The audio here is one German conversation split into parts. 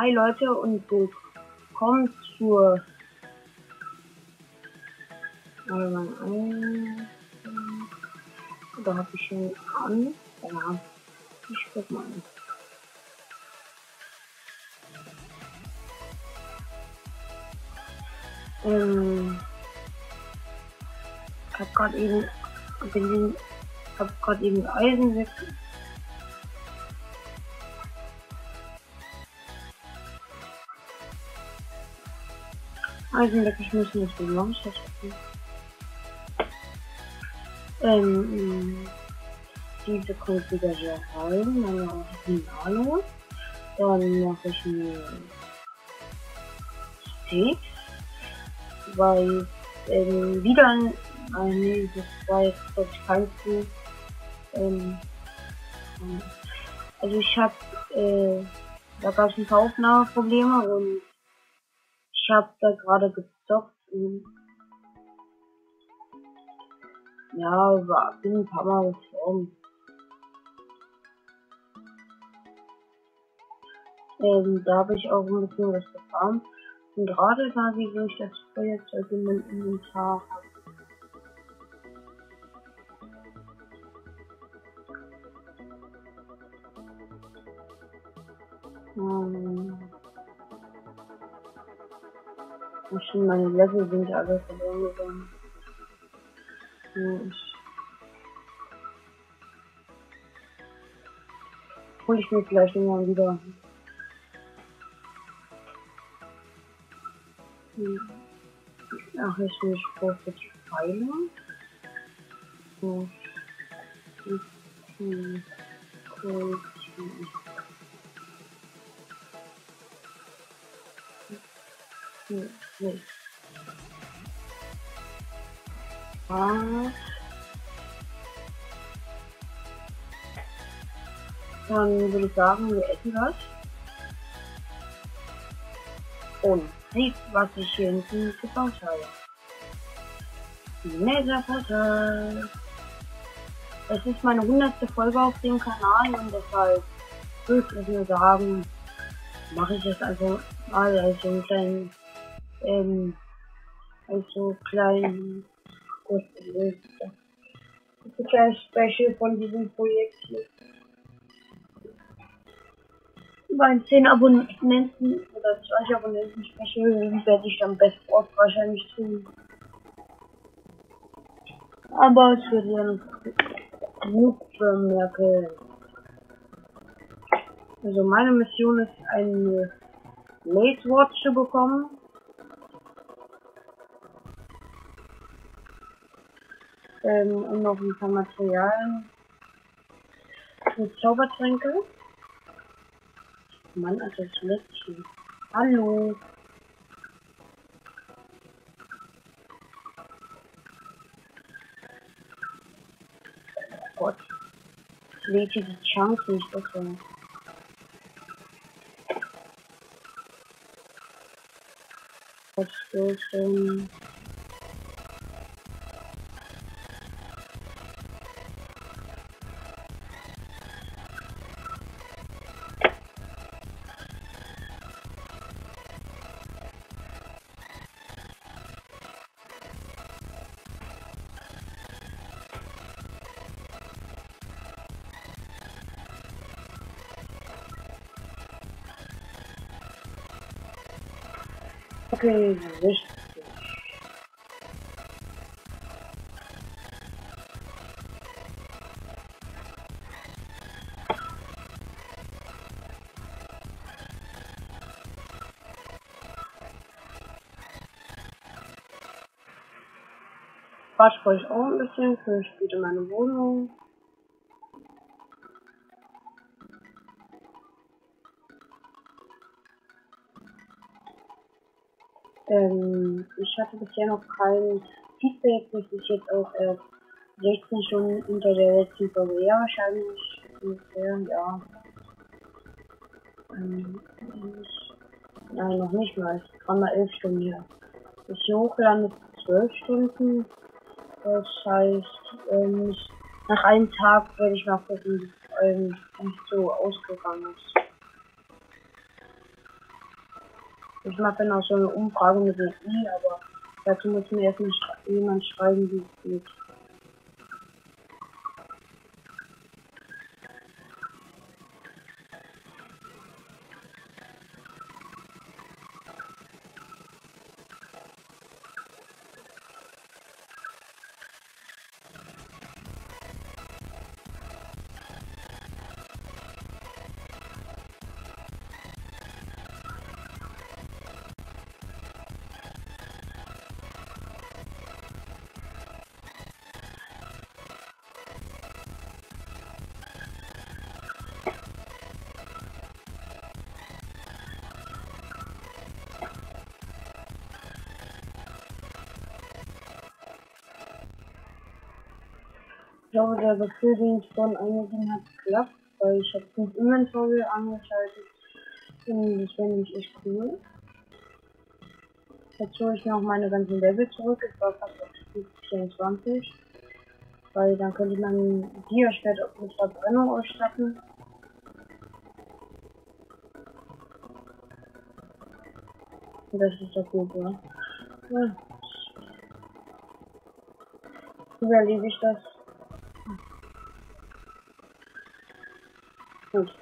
Hi Leute und willkommen zur da habe ich schon an. Ja, ich guck mal. Ähm, ich habe gerade eben bin, hab gerade eben Eisen weg Eisen weggeschmissen, deswegen mache ich das Ähm, diese kommt wieder hier rein, meine Originale. Dann mache ich mir Steaks, weil ähm, wieder ein, nee, das war jetzt ich kein Zug. Ähm, also ich habe, äh, da gab es ein paar Aufnahmeprobleme und ich habe da gerade gezockt und ja, war, bin ein paar Mal gestorben. Ähm, da habe ich auch ein bisschen was gefahren. Und gerade da, wieso ich das Feuerzeug in meinem Inventar habe. Meine Level sind alle verloren gegangen. Hm, ich hol ich mir vielleicht irgendwann wieder. Hm. Ach, ich will Profit Pfeile. So. Hm. Cool. Hm. Dann würde ich sagen, wir essen das. Und seht, was ich hier hinten gebaut habe. Netherportal. Es ist meine hundertste Folge auf dem Kanal und deshalb würde ich nur sagen, mache ich es einfach mal als so einen kleinen ähm, also klein gut Das ist ein Special von diesem Projekt hier. Bei 10 Abonnenten oder 20 Abonnenten Special werde ich dann Best of wahrscheinlich tun. Aber es wird ja noch genug bemerken. Also meine Mission ist eine Maze Watch zu bekommen. Ähm, und noch ein paar Materialien für Zaubertränke. Mann, also das Lätzchen. Hallo. Gott. Ich lädt diese Chance nicht besser. Was ist denn? Okay, richtig. Wasch euch auch ein bisschen für später meine Wohnung. Ähm, ich hatte bisher noch kein Feedback, das ist jetzt auch erst 16 Stunden unter der letzten Folge. Ja, wahrscheinlich ungefähr, ja. Ähm, nein, noch nicht mal. Es gerade mal 11 Stunden her. Bis hier hochgeladen ist 12 Stunden. Das heißt, ähm, nach einem Tag werde ich mal gucken, wie es ähm, so ausgegangen ist. Ich mache dann auch so eine Umfrage mit dem I, aber dazu muss mir erstmal jemand schreiben, wie es geht. Ich glaube, der Befehldienst von einigen hat geklappt, weil ich habe das Inventory angeschaltet. Und das wäre nämlich echt cool. Jetzt hole ich mir auch meine ganzen Level zurück. Ich war fast auf Stufe 24. Weil dann könnte man die später mit Verbrennung ausstatten. Das ist doch gut, ja. ja. Überlebe ich das. Gut.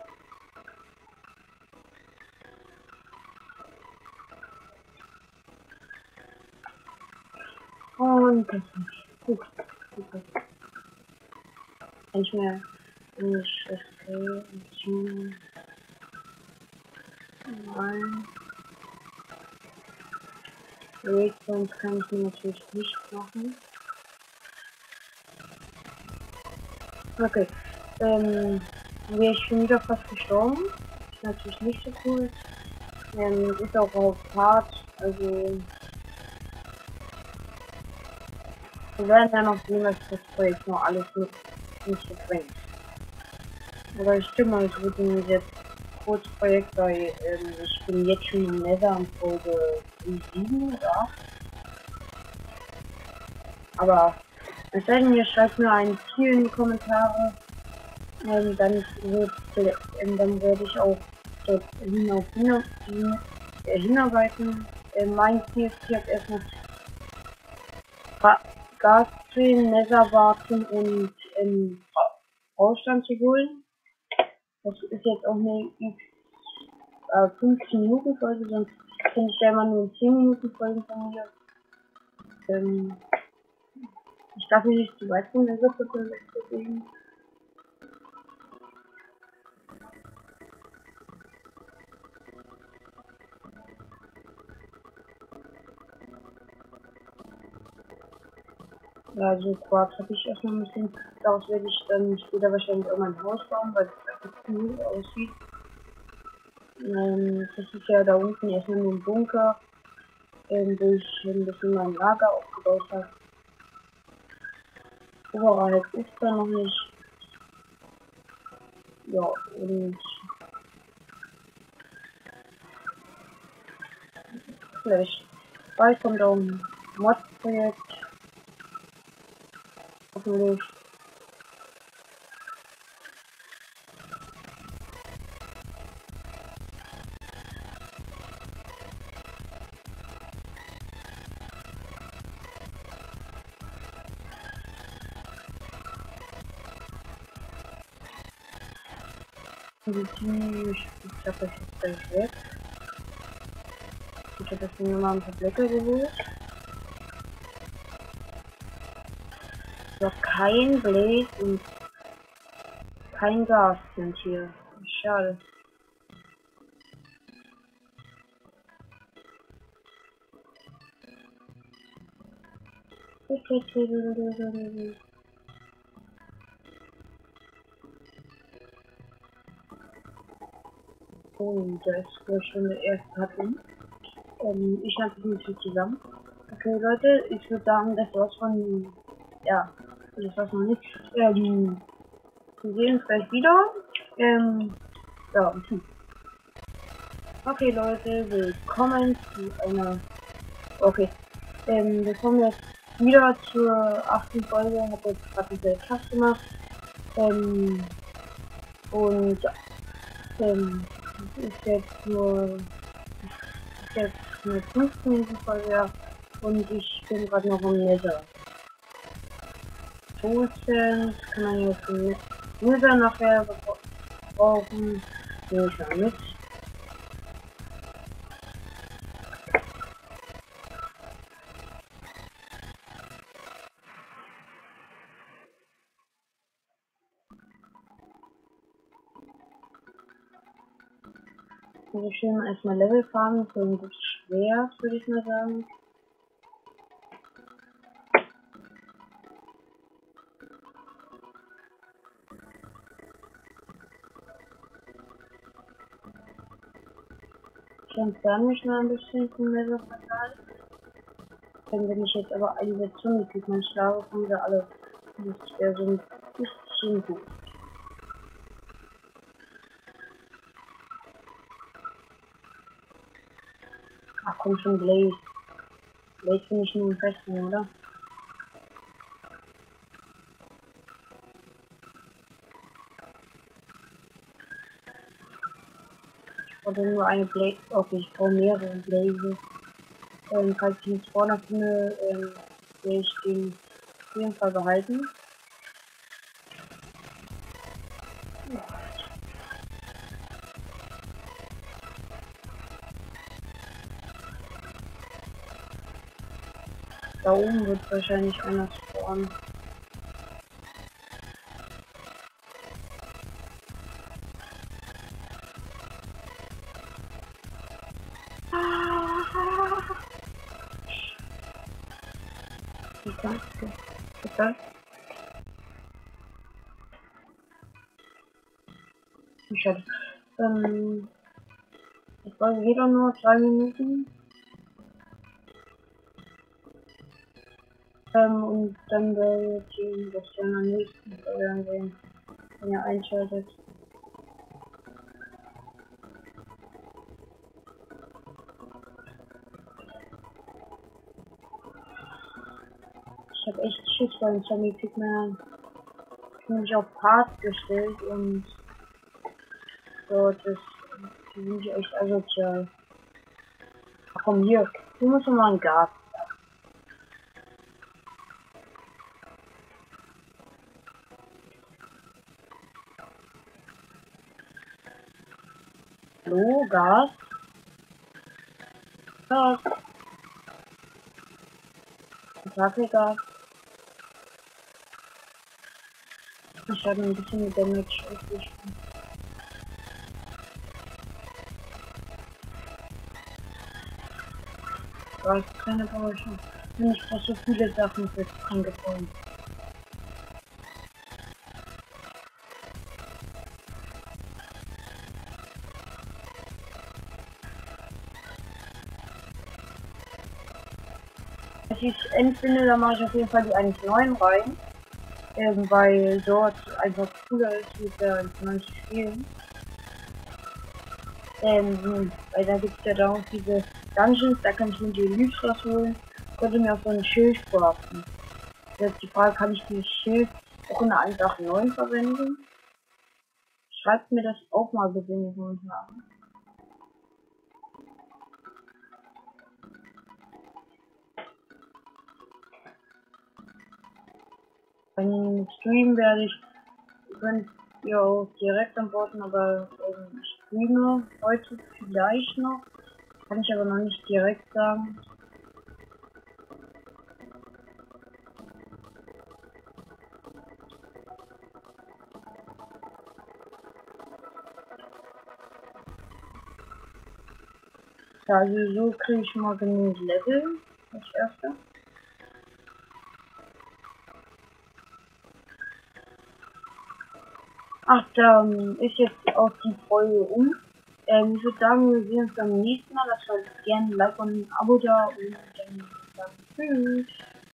Und das ist gut. Super. Nicht mehr nicht okay. Nein. Waypoints kann ich mir natürlich nicht machen. Okay. Ähm, wir ist schon wieder fast gestorben. Ist natürlich nicht so cool. Ähm, ist auch auf hart. Also. Wir werden ja noch sehen, was das Projekt noch alles mit uns bringt. Aber ich stimme mal so gut in dieses Kurzprojekt, weil ähm, ich bin jetzt schon im Nether in Folge 7 oder 8. Aber es sei denn, ihr schreibt mir ein Ziel in die Kommentare, ähm, dann wird dann werde ich auch dort hinauf hin, hin, äh, hinarbeiten. Äh, mein Ziel ist hier erstmal Nether warten und ähm, Ausstand zu holen. Das ist jetzt auch eine äh, 15 Minuten Folge, sonst finde ich ja immer nur 10 Minuten Folgen von mir. Ähm, ich darf mich nicht zu weit von der Suppe bewegen. Ja, so Quarz habe ich erstmal ein bisschen. Daraus werde ich dann später wahrscheinlich auch mein Haus bauen, weil es einfach cool aussieht. Ähm, das ist ja da unten erstmal nur ein Bunker, ähm, wo ich ein bisschen mein Lager aufgebaut habe. Oberhalb ist da noch nicht. Ja, und vielleicht bald kommt auch ein Mod-Projekt hoffentlich. Die, ich glaube, das ist gleich weg. Ich habe noch kein Blaze und kein Gas sind hier. Schade. Und da ist wohl schon der erste Pattern. Ähm, ich das nicht so zusammen. Okay, Leute, ich würde sagen, das war's von, ja, das war's noch nicht. Ähm, wir sehen uns gleich wieder. Ähm, ja. Okay, Leute, willkommen zu einer. Okay. Ähm, wir kommen jetzt wieder zur achten Folge. Ich habe jetzt gerade diese Klasse gemacht. Ähm, und ja. Ähm, ist jetzt nur jetzt eine 15 Minuten Folge und ich bin gerade noch im Nether. Totens kann man jetzt im Nether nachher brauchen. Nehme ich mal mit. Also schön erstmal Level farmen für ein gutes Schwert, würde ich mal sagen. Ich entferne mich noch ein bisschen vom Levelportal. Wenn ich jetzt aber eine Zombie-Typen schlage, kommen wir alle. Das wäre so ein bisschen gut. kommt schon Blaze. Blaze finde ich nur im Festen, oder? Brauche nur eine Blaze. Okay, ich brauche mehrere Blazes. Ähm, falls ich einen Spawner finde, ähm, werde ich den auf jeden Fall behalten. Da oben wird wahrscheinlich einer spawnen. Bitte. Schade. Ähm, es war wieder nur zwei Minuten. Ähm, und dann werdet ihr das ja in der nächsten Folge sehen, wenn ihr einschaltet. Habe echt Schiss vor den Zombie Pigman. Ich habe mich auf Part gestellt und so, das finde ich echt asozial. Ach komm hier, du musst mal einen Garten. Hallo, Gas. Gas. Sag Gas. Ich habe ein bisschen mit Damage ausgespielt. Gas, keine Powerschutz. Ich brauche so viele Sachen fürs Angefallen. ich entfinde, da mache ich auf jeden Fall die 1.9 rein. Ähm, weil dort einfach cooler ist mit der 1.9 zu spielen. Ähm, weil da gibt es ja da auch diese Dungeons, da kann ich mir die Elite rausholen. Könnte mir auch so ein Schild craften. Jetzt die Frage, kann ich dieses Schild auch in der 1.8.9 verwenden? Schreibt mir das auch mal bitte in die Kommentare. Beim Stream werde ich, könnt ihr auch direkt antworten, aber ähm, ich streame heute vielleicht noch. Kann ich aber noch nicht direkt sagen. Also so kriege ich mal genug Level. Das erste. Ach, da ist jetzt auch die Folge um. Ähm, ich würde sagen, wir sehen uns beim nächsten Mal. Lasst gerne ein Like und ein Abo da und dann sagen Tschüss.